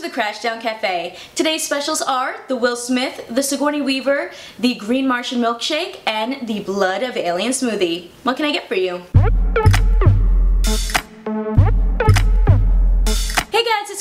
to the Crashdown Cafe. Today's specials are the Will Smith, the Sigourney Weaver, the Green Martian Milkshake, and the Blood of Alien Smoothie. What can I get for you?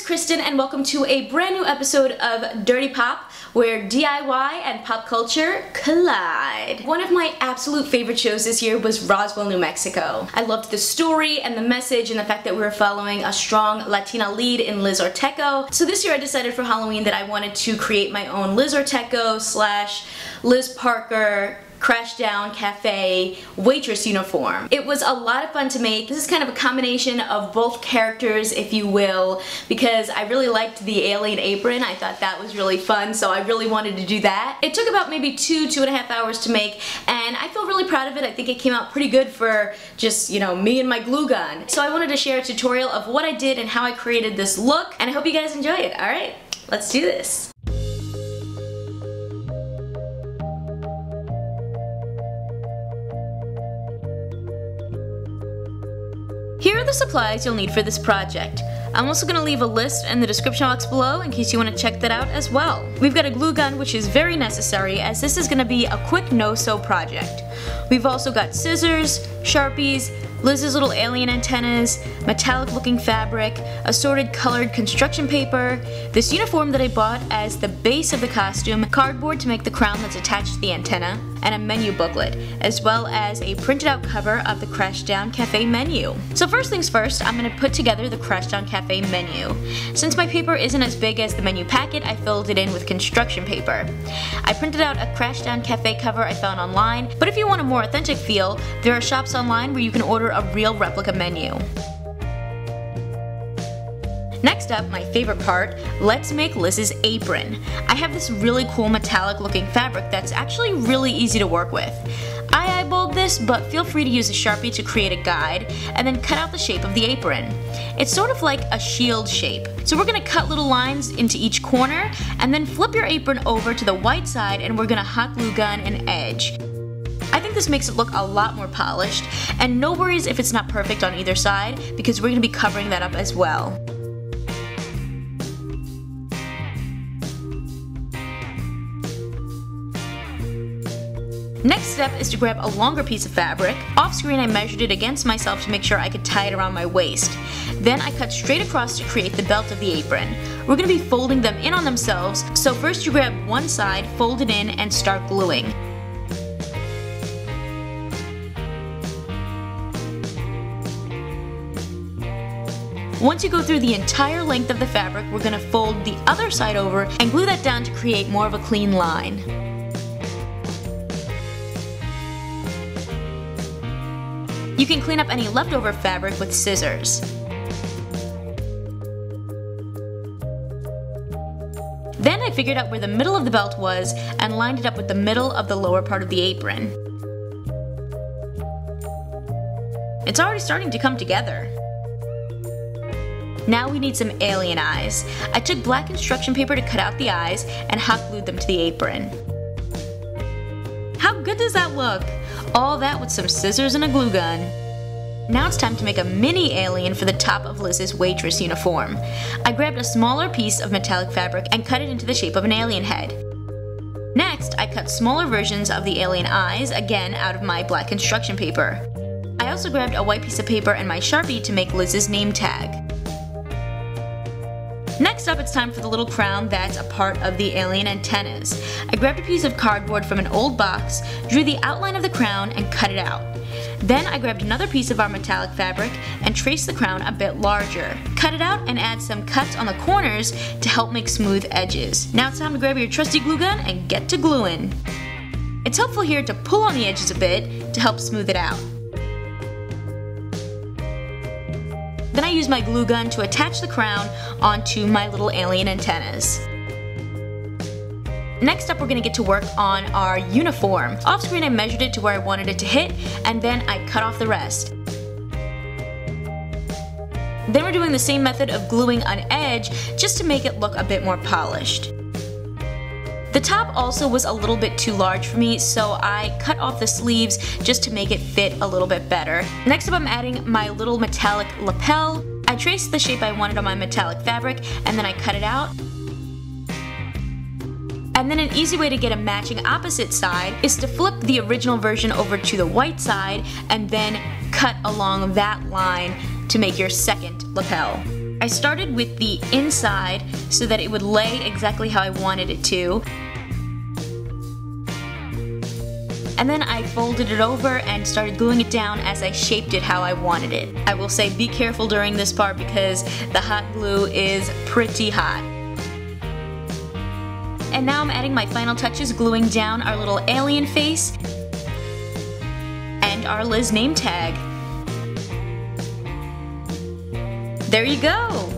Kristen and welcome to a brand new episode of Dirty Pop where DIY and pop culture collide. One of my absolute favorite shows this year was Roswell, New Mexico. I loved the story and the message and the fact that we were following a strong Latina lead in Liz Ortecho. So this year I decided for Halloween that I wanted to create my own Liz Ortecho slash Liz Parker Crashdown Cafe waitress uniform. It was a lot of fun to make. This is kind of a combination of both characters, if you will, because I really liked the alien apron. I thought that was really fun, so I really wanted to do that. It took about maybe two, two and a half hours to make, and I feel really proud of it. I think it came out pretty good for just, you know, me and my glue gun. So I wanted to share a tutorial of what I did and how I created this look, and I hope you guys enjoy it. Alright, let's do this. Here are the supplies you'll need for this project. I'm also going to leave a list in the description box below in case you want to check that out as well. We've got a glue gun which is very necessary as this is going to be a quick no-sew project. We've also got scissors, sharpies, Liz's little alien antennas, metallic looking fabric, assorted colored construction paper, this uniform that I bought as the base of the costume, cardboard to make the crown that's attached to the antenna, and a menu booklet, as well as a printed out cover of the Crashdown Cafe menu. So first things first, I'm going to put together the Crashdown Cafe menu. Since my paper isn't as big as the menu packet, I filled it in with construction paper. I printed out a Crashdown Cafe cover I found online, but if you want a more authentic feel, there are shops online where you can order a real replica menu. Next up, my favorite part, let's make Liz's apron. I have this really cool metallic looking fabric that's actually really easy to work with. I eyeballed this, but feel free to use a sharpie to create a guide, and then cut out the shape of the apron. It's sort of like a shield shape. So we're gonna cut little lines into each corner, and then flip your apron over to the white side, and we're gonna hot glue gun an edge. I think this makes it look a lot more polished, and no worries if it's not perfect on either side, because we're gonna be covering that up as well. Next step is to grab a longer piece of fabric. Off screen I measured it against myself to make sure I could tie it around my waist. Then I cut straight across to create the belt of the apron. We're going to be folding them in on themselves, so first you grab one side, fold it in, and start gluing. Once you go through the entire length of the fabric, we're going to fold the other side over and glue that down to create more of a clean line. You can clean up any leftover fabric with scissors. Then I figured out where the middle of the belt was and lined it up with the middle of the lower part of the apron. It's already starting to come together. Now we need some alien eyes. I took black construction paper to cut out the eyes and hot glued them to the apron. How good does that look? All that with some scissors and a glue gun. Now it's time to make a mini alien for the top of Liz's waitress uniform. I grabbed a smaller piece of metallic fabric and cut it into the shape of an alien head. Next, I cut smaller versions of the alien eyes, again out of my black construction paper. I also grabbed a white piece of paper and my Sharpie to make Liz's name tag. Next up, it's time for the little crown that's a part of the alien antennas. I grabbed a piece of cardboard from an old box, drew the outline of the crown, and cut it out. Then I grabbed another piece of our metallic fabric and traced the crown a bit larger. Cut it out and add some cuts on the corners to help make smooth edges. Now it's time to grab your trusty glue gun and get to gluing. It's helpful here to pull on the edges a bit to help smooth it out. Then I use my glue gun to attach the crown onto my little alien antennas. Next up we're going to get to work on our uniform. Off screen I measured it to where I wanted it to hit and then I cut off the rest. Then we're doing the same method of gluing an edge just to make it look a bit more polished. The top also was a little bit too large for me, so I cut off the sleeves just to make it fit a little bit better. Next up I'm adding my little metallic lapel. I traced the shape I wanted on my metallic fabric and then I cut it out. And then an easy way to get a matching opposite side is to flip the original version over to the white side and then cut along that line to make your second lapel. I started with the inside so that it would lay exactly how I wanted it to. And then I folded it over and started gluing it down as I shaped it how I wanted it. I will say be careful during this part because the hot glue is pretty hot. And now I'm adding my final touches, gluing down our little alien face and our Liz name tag. There you go!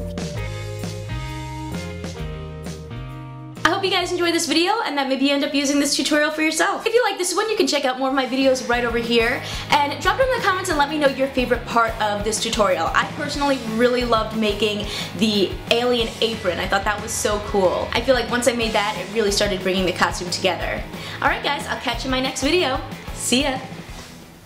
I hope you guys enjoyed this video and that maybe you end up using this tutorial for yourself. If you like this one, you can check out more of my videos right over here and drop it in the comments and let me know your favorite part of this tutorial. I personally really loved making the alien apron. I thought that was so cool. I feel like once I made that, it really started bringing the costume together. Alright guys, I'll catch you in my next video. See ya!